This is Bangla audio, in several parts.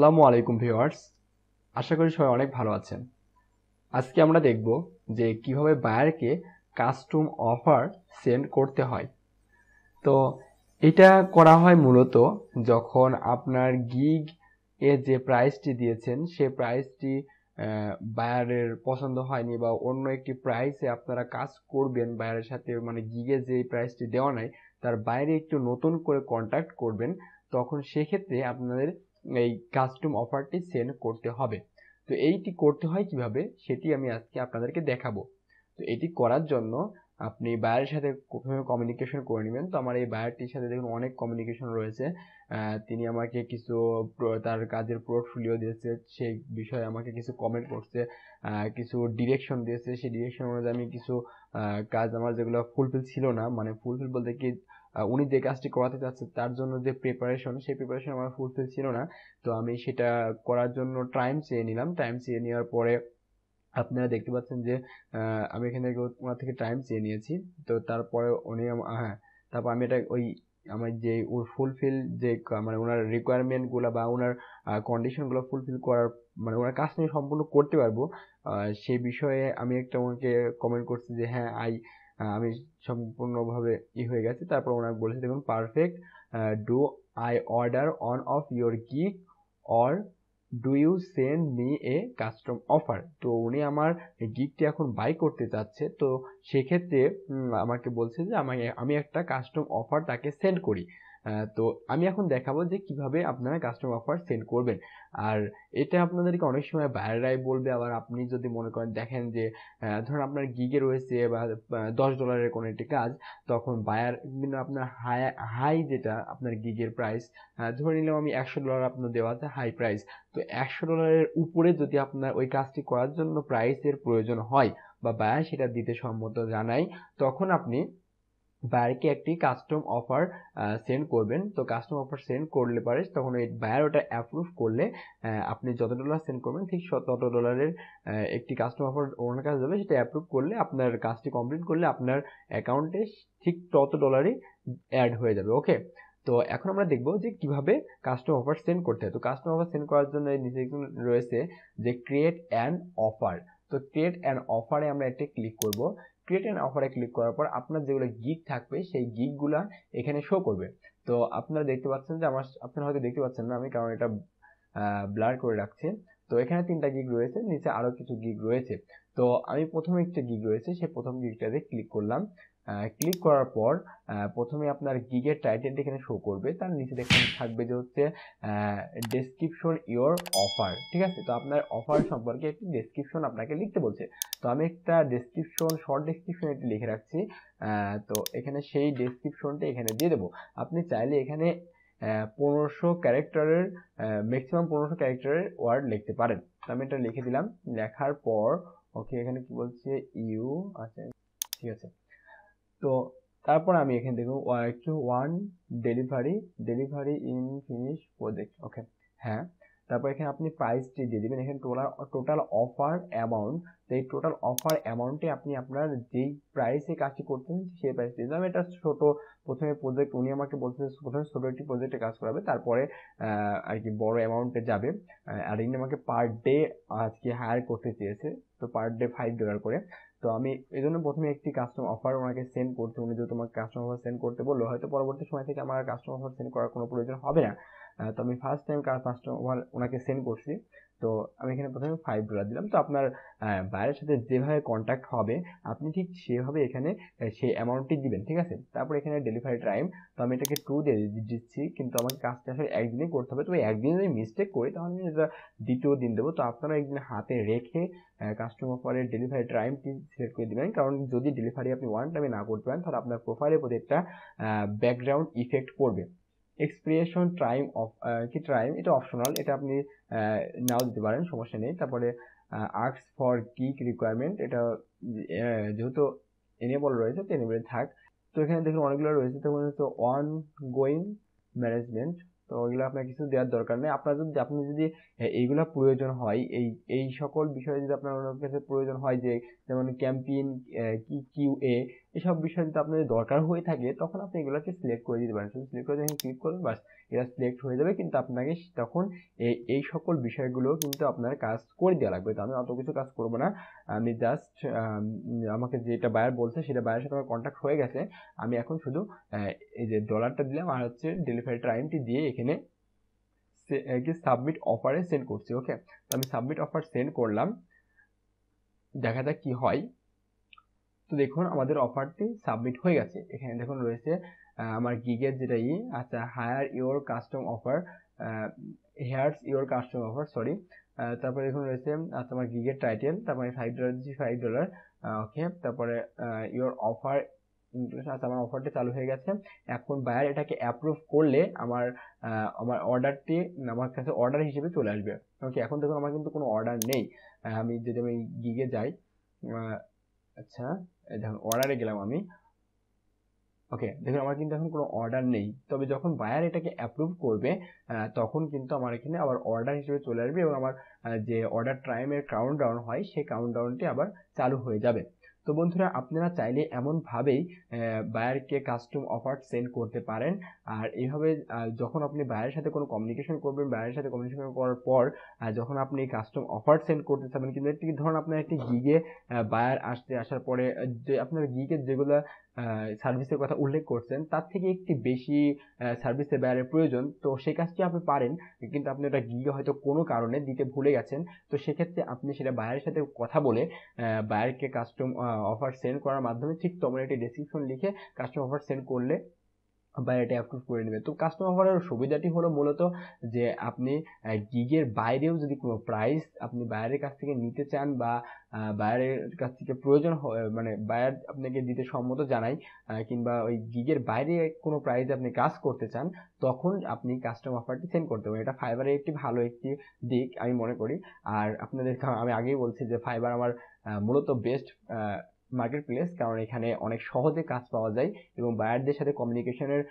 আসসালামু আলাইকুম ভিউয়ার্স। আশা করি সবাই অনেক ভালো আছেন। আজকে আমরা দেখব যে কীভাবে বায়ারকে কাস্টম অফার সেন্ড করতে হয়। তো এটা করা হয় মূলত যখন আপনার গিগ এ যে প্রাইসটি দিয়েছেন, সে প্রাইসটি বায়ারের পছন্দ হয়নি বা অন্য একটি প্রাইসে আপনারা কাজ করবেন বায়ারের সাথে মানে গিগে যে প্রাইসটি দেওয়া নাই, তার বাইরে একটু নতুন করে কন্ট্যাক্ট করবেন, তখন সেক্ষেত্রে আপনাদের এই কাস্টম অফারটি সেন্ড করতে হবে। তো এইটি করতে হয় কীভাবে? সেটি আমি আজকে আপনাদেরকে দেখাবো। তো এটি করার জন্য আপনি বায়ারের সাথে প্রথমে কমিউনিকেশন করে নেবেন। তো আমার এই বায়ারটির সাথে দেখুন অনেক কমিউনিকেশন রয়েছে। তিনি আমাকে কিছু তার কাজের পোর্টফোলিও দিয়েছে, সেই বিষয়ে আমাকে কিছু কমেন্ট করছে কিছু ডিরেকশন দিয়েছে। সেই ডিরেকশন অনুযায়ী আমি কিছু কাজ আমার যেগুলো ফুলফিল ছিল না মানে ফুলফিল বলতে কি উনি যে কাজটি করাতে চাচ্ছে তার জন্য যে প্রিপারেশন সেই প্রিপারেশন আমার ফুলফিল ছিল না। তো আমি সেটা করার জন্য টাইম চেয়ে নিলাম। টাইম চেয়ে নেওয়ার পরে আপনারা দেখতে পাচ্ছেন যে আমি এখানে ওনার থেকে টাইম চেয়ে নিয়েছি। তো তারপরে উনি হ্যাঁ তারপর আমি এটা ওই আমার যে ওর ফুলফিল যে মানে ওনার রিকোয়ারমেন্টগুলো বা ওনার কন্ডিশনগুলো ফুলফিল করার মানে ওনার কাজ নিয়ে সম্পূর্ণ করতে পারব সেই বিষয়ে আমি একটা ওনাকে কমেন্ট করছি যে হ্যাঁ আই আমি সম্পূর্ণভাবে ই হয়ে গেছে। তারপর ওনাকে বলেছে, দেখুন perfect do I order on of your কি or do you send me a custom offer তো উনি আমার গিফটটি এখন বাই করতে চাচ্ছে। তো সেক্ষেত্রে আমাকে বলছে যে, আমাকে, আমি একটা কাস্টম অফার তাকে সেন্ড করি। তো আমি এখন দেখাবো যে কীভাবে আপনারা কাস্টমার অফার সেন্ড করবেন। আর এটা আপনাদেরকে অনেক সময় বাইরেরাই বলবে, আবার আপনি যদি মনে করেন দেখেন যে ধরুন আপনার গিগে রয়েছে বা দশ ডলারের কোনো একটি কাজ, তখন বায়ার কিন্তু আপনার হাই হাই যেটা আপনার গিগের প্রাইস ধরে নিলাম আমি একশো ডলার আপনার দেওয়া আছে হাই প্রাইস তো একশো ডলারের উপরে যদি আপনার ওই কাজটি করার জন্য প্রাইসের প্রয়োজন হয়, বা বায়ার সেটা দিতে সম্মত জানাই তখন আপনি বায়ারকে একটি কাস্টম অফার সেন্ড করবেন। তো কাস্টম অফার সেন্ড করলে পারে তখন ওই বায়ার ওটা অ্যাপ্রুভ করলে আপনি যত ডলার সেন্ড করবেন ঠিক তত ডলারের একটি কাস্টম অফার ওনার কাছে যাবে। সেটা অ্যাপ্রুভ করলে আপনার কাজটি কমপ্লিট করলে আপনার অ্যাকাউন্টে ঠিক তত ডলারই অ্যাড হয়ে যাবে। ওকে তো এখন আমরা দেখব যে কীভাবে কাস্টম অফার সেন্ড করতে হয়। তো কাস্টম অফার সেন্ড করার জন্য নিচে রয়েছে যে ক্রিয়েট অ্যান অফার তো ক্রিয়েট অ্যান অফারে আমরা একটি ক্লিক করব। ক্রিয়েট অ্যান অফারে ক্লিক করার পর আপনার যেগুলো গিগ থাকবে, সেই গিগগুলা এখানে শো করবে। তো আপনারা দেখতে পাচ্ছেন যে আমার, আপনারা হয়তো দেখতে পাচ্ছেন না আমি কারণ এটা ব্লার করে রাখছি। তো এখানে তিনটা গিগ রয়েছে, নিচে আরও কিছু গিগ রয়েছে। তো আমি প্রথমে একটা গিগ রয়েছে, সেই প্রথম গিগটাতে ক্লিক করলাম। ক্লিক করার পর প্রথমে আপনার গিগের টাইটেলটা এখানে শো করবে। তার নিচে দেখেন, থাকবে যে হচ্ছে ডেসক্রিপশন ইওর অফার ঠিক আছে? তো আপনার অফার সম্পর্কে একটি ডেসক্রিপশন আপনাকে লিখতে বলছে। তো আমি একটা ডেসক্রিপশন শর্ট ডেসক্রিপশন একটি লিখে রাখছি। তো এখানে সেই ডেসক্রিপশনটা এখানে দিয়ে দেবো। আপনি চাইলে এখানে পনেরোশো ক্যারেক্টারের ম্যাক্সিমাম পনেরোশো ক্যারেক্টারের ওয়ার্ড লিখতে পারেন। তো আমি এটা লিখে দিলাম। লেখার পর ওকে এখানে কি বলছে? ইউ আচ্ছা ঠিক আছে। তো তারপর আমি এখানে দেখব একটু one delivery delivery in finish project okay হ্যাঁ তারপর এখানে আপনি প্রাইসটি দিয়ে দেবেন। এখানে টোটাল টোটাল অফার অ্যামাউন্ট তো এই টোটাল অফার অ্যামাউন্টে আপনি আপনার যেই প্রাইসে কাজটি করতেন সেই প্রাইস দিয়ে আমি এটা ছোটো, প্রথমে প্রজেক্ট উনি আমাকে বলছে প্রথমে ছোটো একটি প্রজেক্টে কাজ করাবে, তারপরে আর কি বড় অ্যামাউন্টে যাবে। আর ইনি আমাকে পার ডে আজকে হায়ার করতে চেয়েছে, তো পার ডে ফাইভ ডলার করে। তো আমি এই জন্য প্রথমে একটি কাস্টম অফার ওনাকে সেন্ড করতে, উনি যদি তোমাকে কাস্টমার অফার সেন্ড করতে বলল, হয়তো পরবর্তী সময় থেকে আমার কাস্টমার অফার সেন্ড করার কোনো প্রয়োজন হবে না। তো আমি ফার্স্ট টাইম কাস্টমার অফার ওনাকে সেন্ড করছি। তো আমি এখানে প্রথমে ফাইভ ডলার দিলাম। তো আপনার বাইরের সাথে যেভাবে কন্ট্যাক্ট হবে, আপনি ঠিক সেভাবে এখানে সেই অ্যামাউন্টটি দিবেন, ঠিক আছে? তারপর এখানে ডেলিভারি টাইম তো আমি এটাকে টু দিয়ে দিচ্ছি, কিন্তু আমাকে কাজটা আসলে একদিনই করতে হবে। তো একদিন যদি মিস্টেক করি, তাহলে আমি এটা দ্বিতীয় দিন দেবো। তো আপনারা একদিন হাতে রেখে কাস্টমার পরে ডেলিভারি টাইমটি সিলেক্ট করে দেবেন। কারণ যদি ডেলিভারি আপনি ওয়ান টাইমে না করতে পারেন, তাহলে আপনার প্রোফাইলের প্রতি একটা ব্যাকগ্রাউন্ড ইফেক্ট পড়বে। এক্সপিরিয়েশন টাইম অফ কি টাইম এটা অপশনাল এটা আপনি নাও দিতে পারেন, সমস্যা নেই। তারপরে আর্টস ফর কিক রিকোয়ারমেন্ট এটা যেহেতু এনেবল রয়েছে, তো এনেবল থাক। তো এখানে দেখুন অনেকগুলো রয়েছে তো ওয়ান গোয়িং ম্যানেজমেন্ট তো ওইগুলো আপনার কিছু দেওয়ার দরকার নেই। আপনার যদি, আপনি যদি এইগুলো প্রয়োজন হয়, এই এই সকল বিষয়ে যদি আপনার ওনার কাছে প্রয়োজন হয় যে, যেমন ক্যাম্পিং কি, কিউ এ, এসব বিষয় যদি আপনার দরকার হয়ে থাকে, তখন আপনি এগুলোকে সিলেক্ট করে দিতে পারেন। সিলেক্ট করে যখন ক্লিক করবেন, বাস। এটা সিলেক্ট হয়ে যাবে, কিন্তু আপনাকে তখন এই সকল বিষয়গুলো কিন্তু আপনার কাজ করে দেওয়া লাগবে। তো আমি অত কিছু কাজ করব না। আমি জাস্ট আমাকে যেটা বায়ার বলছে, সেটা বায়ার সাথে আমার কন্ট্যাক্ট হয়ে গেছে। আমি এখন শুধু এই যে ডলারটা দিলাম আর হচ্ছে ডেলিভারি টাইমটি দিয়ে এখানে সাবমিট অফারে সেন্ড করছি ওকে তো আমি সাবমিট অফার সেন্ড করলাম। দেখা যাক কি হয়। তো দেখুন, আমাদের অফারটি সাবমিট হয়ে গেছে। এখানে দেখুন রয়েছে আমার গিগের যেটা ই আচ্ছা hire your custom offer here's your custom offer sorry তারপরে দেখুন রয়েছে আচ্ছা আমার গিগের টাইটেল তারপরে ফাইভ ডলার দিচ্ছি ফাইভ ডলার ওকে তারপরে ইওর অফার আচ্ছা আমার অফারটি চালু হয়ে গেছে। এখন বায়ার এটাকে অ্যাপ্রুভ করলে আমার আমার অর্ডারটি আমার কাছে অর্ডার হিসেবে চলে আসবে। ওকে এখন দেখুন, আমার কিন্তু কোনো অর্ডার নেই। আমি যদি আমি গিগে যাই আচ্ছা দেখুন অর্ডারে গেলাম আমি। ওকে দেখুন, আমার কিন্তু এখন কোনো অর্ডার নেই। তবে যখন বায়ার এটাকে অ্যাপ্রুভ করবে তখন কিন্তু আমার এখানে আবার অর্ডার হিসেবে চলে আসবে এবং আমার যে অর্ডার টাইমের কাউন্ট ডাউন হয় সেই কাউন্ট ডাউনটি আবার চালু হয়ে যাবে। তো বন্ধুরা, আপনারা চাইলে এমনভাবেই বায়ারকে কাস্টম অফার সেন্ড করতে পারেন। আর এইভাবে যখন আপনি বায়ারের সাথে কোনো কমিউনিকেশন করবেন বায়ারের সাথে কমিউনিকেশন করার পর যখন আপনি কাস্টম অফার সেন্ড করতে চাবেন কিন্তু একটি, ধরুন আপনার একটি গিগে বায়ার আসতে, আসার পরে যে, আপনার গিগের যেগুলো সার্ভিসের কথা উল্লেখ করছেন, তার থেকে একটি বেশি সার্ভিসের বায়ারের প্রয়োজন। তো সেই কাজটি আপনি পারেন, কিন্তু আপনি ওটা গিয়ে হয়তো কোনো কারণে দিতে ভুলে গেছেন। তো সেক্ষেত্রে আপনি সেটা বায়ারের সাথে কথা বলে বায়ারকে কাস্টম অফার সেন্ড করার মাধ্যমে ঠিক তোমার একটি ডেসক্রিপশন লিখে কাস্টম অফার সেন্ড করলে বা এটা অ্যাপ্রুভ করে নেবে। তো কাস্টম অফারের সুবিধাটি হলো মূলত যে আপনি গিগের বাইরেও যদি কোনো প্রাইস আপনি বাইরের কাছ থেকে নিতে চান বা বায়ারের কাছ থেকে প্রয়োজন মানে বায়ার আপনাকে দিতে সম্মত জানাই কিংবা ওই গিগের বাইরে কোনো প্রাইসে আপনি কাজ করতে চান, তখন আপনি কাস্টম অফারটি সেন্ড করতে পারেন। এটা ফাইবারের একটি ভালো একটি দিক আমি মনে করি। আর আপনাদের, আমি আগেই বলছি যে ফাইবার আমার মূলত বেস্ট মার্কেট প্লেস কারণ এখানে অনেক সহজে কাজ পাওয়া যায় এবং বায়ারদের সাথে কমিউনিকেশনের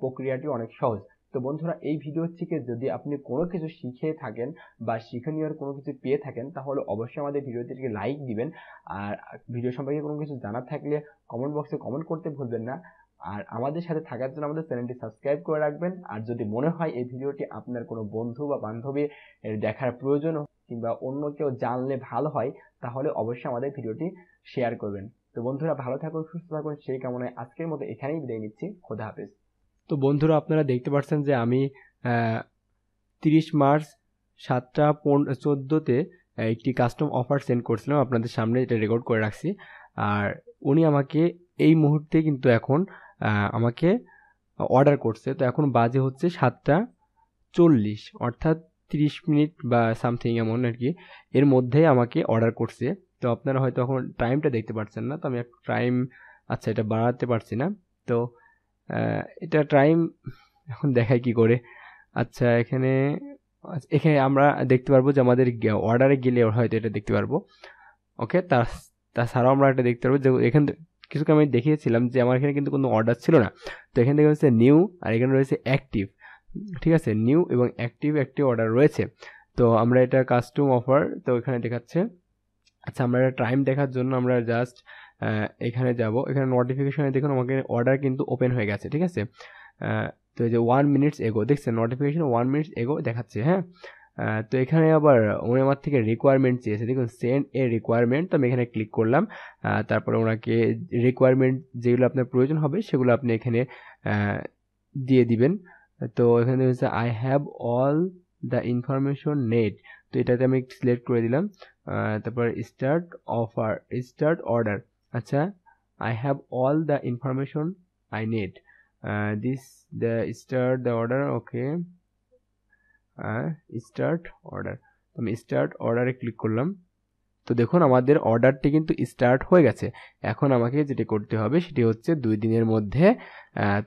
প্রক্রিয়াটি অনেক সহজ। তো বন্ধুরা, এই ভিডিও থেকে যদি আপনি কোনো কিছু শিখে থাকেন বা শিক্ষণীয় কোনো কিছু পেয়ে থাকেন, তাহলে অবশ্যই আমাদের ভিডিওটিকে লাইক দিবেন। আর ভিডিও সম্পর্কে কোনো কিছু জানার থাকলে কমেন্ট বক্সে কমেন্ট করতে ভুলবেন না। আর আমাদের সাথে থাকার জন্য আমাদের চ্যানেলটি সাবস্ক্রাইব করে রাখবেন। আর যদি মনে হয় এই ভিডিওটি আপনার কোনো বন্ধু বা বান্ধবী দেখার প্রয়োজন কিংবা অন্য কেউ জানলে ভালো হয়, তাহলে অবশ্যই আমাদের ভিডিওটি শেয়ার করবেন। তো বন্ধুরা ভালো থাকুন, সুস্থ থাকুন, সেই কামনায় আজকের মতো এখানেই বিদায় নিচ্ছি। খোদা হাফেজ। তো বন্ধুরা আপনারা দেখতে পাচ্ছেন যে আমি তিরিশ মার্চ সাতটা পন, চোদ্দোতে একটি কাস্টম অফার সেন্ড করছিলাম, আপনাদের সামনে এটা রেকর্ড করে রাখছি। আর উনি আমাকে এই মুহূর্তে কিন্তু এখন আমাকে অর্ডার করছে। তো এখন বাজে হচ্ছে সাতটা চল্লিশ, অর্থাৎ তিরিশ মিনিট বা সামথিং এমন আর কি, এর মধ্যেই আমাকে অর্ডার করছে। তো আপনারা হয়তো এখন টাইমটা দেখতে পাচ্ছেন না, তো আমি টাইম আচ্ছা এটা বাড়াতে পারছি না। তো এটা টাইম এখন দেখাই কি করে। আচ্ছা এখানে এখানে আমরা দেখতে পারব যে আমাদের অর্ডারে গেলে হয়তো এটা দেখতে পারব। ওকে তা তাছাড়াও আমরা এটা দেখতে পারব যে এখানে কিছু আমি দেখিয়েছিলাম যে আমার এখানে কিন্তু কোনো অর্ডার ছিল না। তো এখানে দেখে হচ্ছে নিউ আর এখানে রয়েছে অ্যাক্টিভ ঠিক আছে নিউ এবং অ্যাক্টিভ একটি অর্ডার রয়েছে। তো আমরা এটা কাস্টম অফার তো এখানে দেখাচ্ছে। আচ্ছা আমরা এটা টাইম দেখার জন্য আমরা জাস্ট এখানে যাব। এখানে নোটিফিকেশানে দেখুন আমাকে অর্ডার কিন্তু ওপেন হয়ে গেছে, ঠিক আছে? তো এই যে ওয়ান মিনিটস এগো দেখছেন? নোটিফিকেশন ওয়ান মিনিটস এগো দেখাচ্ছে হ্যাঁ? তো এখানে আবার উনি আমার থেকে রিকোয়ারমেন্ট চেয়েছে। দেখুন সেন্ড এ রিকোয়ারমেন্ট তো আমি এখানে ক্লিক করলাম। তারপরে ওনাকে রিকোয়ারমেন্ট যেগুলো আপনার প্রয়োজন হবে, সেগুলো আপনি এখানে দিয়ে দিবেন। তো এখানে হচ্ছে I have all the information net তো এটাতে আমি সিলেক্ট করে দিলাম। তারপর স্টার্ট অফার স্টার্ট অর্ডার আচ্ছা I have all the information I net this the start the order okay start order আমি স্টার্ট অর্ডারে ক্লিক করলাম। তো দেখুন, আমাদের অর্ডারটি কিন্তু স্টার্ট হয়ে গেছে। এখন আমাকে যেটি করতে হবে, সেটি হচ্ছে দুই দিনের মধ্যে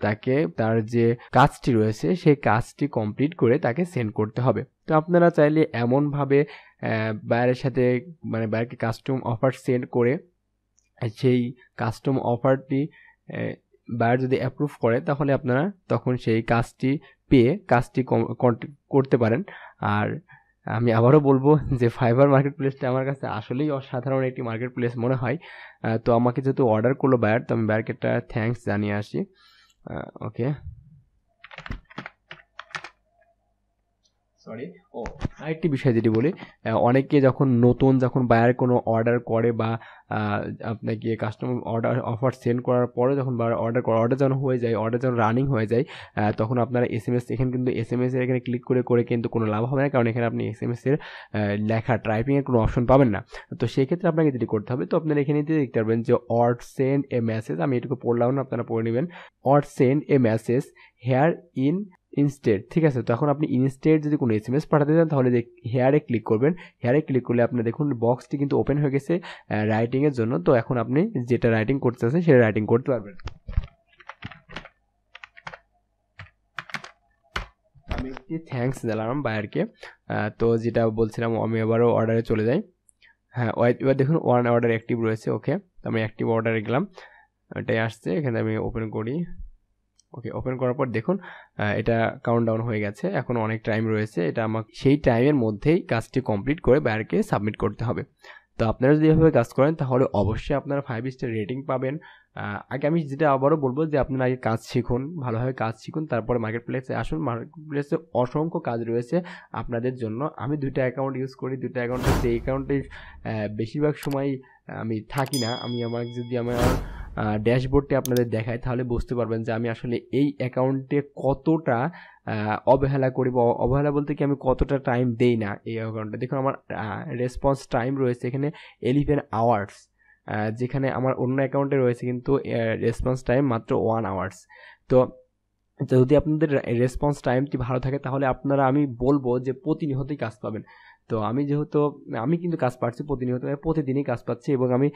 তাকে, তার যে কাজটি রয়েছে, সেই কাজটি কমপ্লিট করে তাকে সেন্ড করতে হবে। তো আপনারা চাইলে এমনভাবে বাইরের সাথে মানে বাইরকে কাস্টম অফার সেন্ড করে, সেই কাস্টম অফারটি বায়ার যদি অ্যাপ্রুভ করে, তাহলে আপনারা তখন সেই কাজটি পেয়ে, কাজটি করতে পারেন। আর আমি আবারও বলব যে ফাইবার মার্কেট প্লেসটা আমার কাছে আসলেই অসাধারণ একটি মার্কেট প্লেস মনে হয়। তো আমাকে যেহেতু অর্ডার করল বায়ার তো আমি বায়ারকে একটা থ্যাঙ্কস জানিয়ে আসি। ওকে সরি ও, আরেকটি বিষয় যেটি বলি অনেকে যখন নতুন যখন বায়ার কোনো অর্ডার করে বা আপনাকে কাস্টমার অর্ডার অফার সেন্ড করার পরে যখন অর্ডার অর্ডার যখন হয়ে যায় অর্ডার যখন রানিং হয়ে যায় তখন আপনারা এস এম এস এখানে কিন্তু এস এম এস এর এখানে ক্লিক করে করে কিন্তু কোনো লাভ হবে না, কারণ এখানে আপনি এস এম এসের লেখা টাইপিংয়ের কোনো অপশন পাবেন না। তো সেক্ষেত্রে আপনাকে যেটি করতে হবে, তো আপনারা এখানে দেখতে পারবেন যে অর্ড সেন্ড এ মেসেজ আমি এটুকু পড়লাম না, আপনারা পড়ে নেবেন। Or send a message here in instead ঠিক আছে? তো এখন আপনি ইনস্টেড যদি কোনো এস এম এস পাঠাতে চান, তাহলে হেয়ারে ক্লিক করবেন। হেয়ারে ক্লিক করলে আপনি দেখুন বক্সটি কিন্তু ওপেন হয়ে গেছে রাইটিংয়ের জন্য। তো এখন আপনি যেটা রাইটিং করতে চাচ্ছেন, সেটা রাইটিং করতে পারবেন। আমি একটি থ্যাঙ্কস দিলাম বায়ারকে তো যেটা বলছিলাম, আমি আবারও অর্ডারে চলে যাই। হ্যাঁ এবার দেখুন ওয়ান অর্ডার অ্যাক্টিভ রয়েছে ওকে আমি অ্যাক্টিভ অর্ডারে গেলাম। এটাই আসছে, এখানে আমি ওপেন করি। ওকে ওপেন করার পর দেখুন এটা কাউন্ট ডাউন হয়ে গেছে। এখন অনেক টাইম রয়েছে। এটা আমাকে সেই টাইমের মধ্যেই কাজটি কমপ্লিট করে বায়ারকে সাবমিট করতে হবে। তো আপনারা যদি এভাবে কাজ করেন, তাহলে অবশ্যই আপনারা ফাইভ স্টার রেটিং পাবেন। আগে আমি যেটা আবারও বলব যে আপনারা আগে কাজ শিখুন, ভালোভাবে কাজ শিখুন, তারপরে মার্কেট প্লেসে আসুন। মার্কেট প্লেসে অসংখ্য কাজ রয়েছে আপনাদের জন্য। আমি দুইটা অ্যাকাউন্ট ইউজ করি, দুইটা অ্যাকাউন্টে সেই অ্যাকাউন্টে বেশিরভাগ সময় আমি থাকি না। আমি আমার, যদি আমার ড্যাশবোর্ডটি আপনাদের দেখায়, তাহলে বুঝতে পারবেন যে আমি আসলে এই অ্যাকাউন্টে কতটা অবহেলা করি বা অবহেলা বলতে কি আমি কতটা টাইম দেই না এই অ্যাকাউন্টে। দেখুন আমার রেসপন্স টাইম রয়েছে এখানে এলিভেন আওয়ার্স যেখানে আমার অন্য অ্যাকাউন্টে রয়েছে কিন্তু রেসপন্স টাইম মাত্র ওয়ান আওয়ার্স তো, যদি আপনাদের রেসপন্স টাইমটি ভালো থাকে তাহলে আপনারা আমি বলব যে প্রতিনিয়তই কাজ পাবেন। তো আমি যেহেতু, আমি কিন্তু কাজ পাচ্ছি প্রতিনিয়ত প্রতিদিনই কাজ পাচ্ছি এবং আমি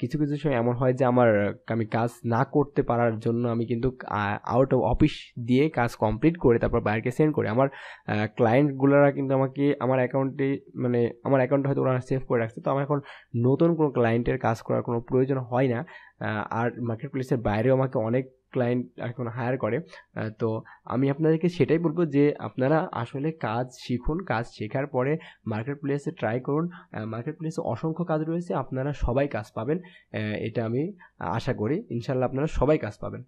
কিছু কিছু সময় এমন হয় যে আমার, আমি কাজ না করতে পারার জন্য আমি কিন্তু আউট অফ অফিস দিয়ে কাজ কমপ্লিট করে তারপর বাইরকে সেন্ড করি। আমার ক্লায়েন্টগুলোরা কিন্তু আমাকে, আমার অ্যাকাউন্টে মানে আমার অ্যাকাউন্টে হয়তো ওরা সেভ করে রাখছে। তো আমার এখন নতুন কোনো ক্লায়েন্টের কাজ করার কোনো প্রয়োজন হয় না। আর মার্কেট প্লেসের বাইরেও আমাকে অনেক ক্লায়েন্ট এখন হায়ার করে তো আমি আপনাদেরকে সেটাই বলব যে আপনারা আসলে কাজ শিখুন, কাজ শেখার পরে মার্কেট প্লেসে ট্রাই করুন। মার্কেট প্লেসে অসংখ্য কাজ রয়েছে, আপনারা সবাই কাজ পাবেন। এটা আমি আশা করি ইনশাল্লাহ আপনারা সবাই কাজ পাবেন।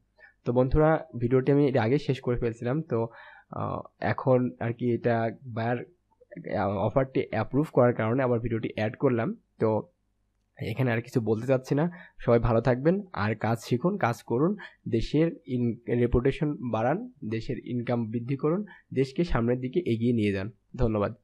তো বন্ধুরা, ভিডিওটি আমি আগে শেষ করে ফেলছিলাম, তো এখন আর কি এটা বায়ার অফারটি অ্যাপ্রুভ করার কারণে আবার ভিডিওটি অ্যাড করলাম। তো এখানে আর কিছু বলতে চাচ্ছি না। সবাই ভালো থাকবেন আর কাজ শিখুন, কাজ করুন। দেশের ইন রেপুটেশন বাড়ান, দেশের ইনকাম বৃদ্ধি করুন, দেশকে সামনের দিকে এগিয়ে নিয়ে যান। ধন্যবাদ।